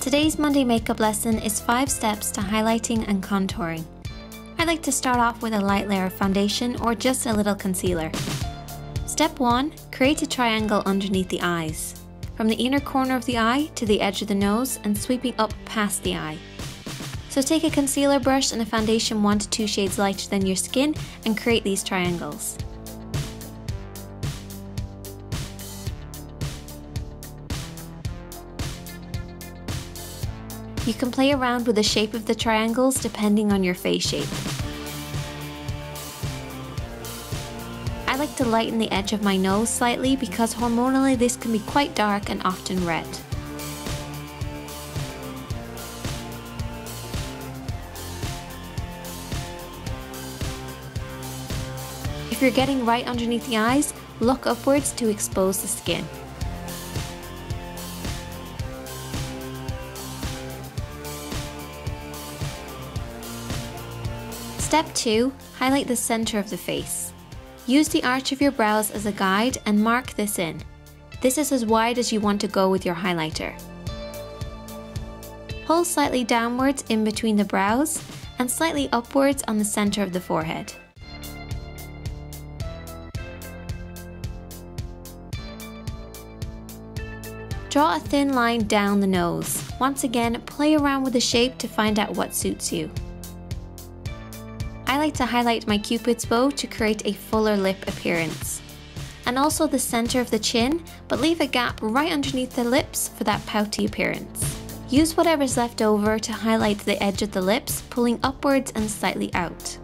Today's Monday makeup lesson is 5 steps to highlighting and contouring. I like to start off with a light layer of foundation or just a little concealer. Step 1. Create a triangle underneath the eyes. From the inner corner of the eye to the edge of the nose and sweeping up past the eye. So take a concealer brush and a foundation 1 to 2 shades lighter than your skin and create these triangles. You can play around with the shape of the triangles depending on your face shape. I like to lighten the edge of my nose slightly because hormonally this can be quite dark and often red. If you're getting right underneath the eyes, look upwards to expose the skin. Step 2. Highlight the center of the face. Use the arch of your brows as a guide and mark this in. This is as wide as you want to go with your highlighter. Pull slightly downwards in between the brows and slightly upwards on the center of the forehead. Draw a thin line down the nose. Once again, play around with the shape to find out what suits you. I like to highlight my cupid's bow to create a fuller lip appearance. And also the center of the chin, but leave a gap right underneath the lips for that pouty appearance. Use whatever's left over to highlight the edge of the lips, pulling upwards and slightly out.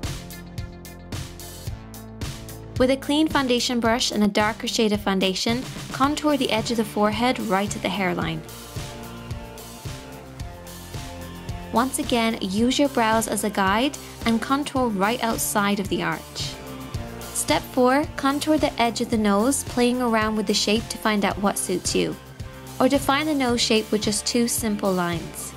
With a clean foundation brush and a darker shade of foundation, contour the edge of the forehead right at the hairline. Once again, use your brows as a guide and contour right outside of the arch. Step 4. Contour the edge of the nose, playing around with the shape to find out what suits you. Or define the nose shape with just two simple lines.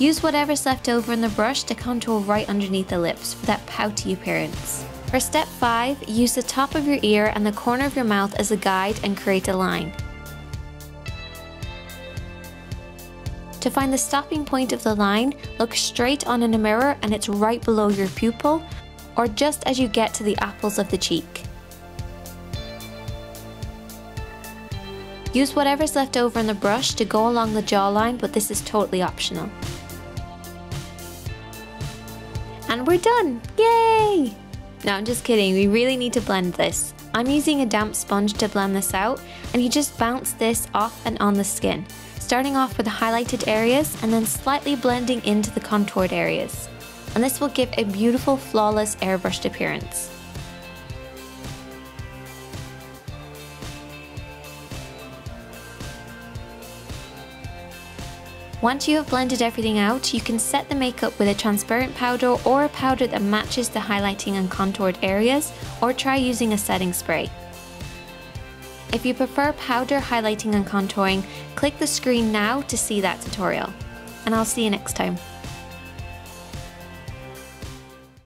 Use whatever's left over in the brush to contour right underneath the lips for that pouty appearance. For step 5, use the top of your ear and the corner of your mouth as a guide and create a line. To find the stopping point of the line, look straight on in a mirror and it's right below your pupil, or just as you get to the apples of the cheek. Use whatever's left over in the brush to go along the jawline, but this is totally optional. And we're done! Yay! No, I'm just kidding, we really need to blend this. I'm using a damp sponge to blend this out, and you just bounce this off and on the skin starting off with the highlighted areas and then slightly blending into the contoured areas. And this will give a beautiful flawless airbrushed appearance. Once you have blended everything out, you can set the makeup with a transparent powder or a powder that matches the highlighting and contoured areas, or try using a setting spray. If you prefer powder highlighting and contouring, click the screen now to see that tutorial. And I'll see you next time.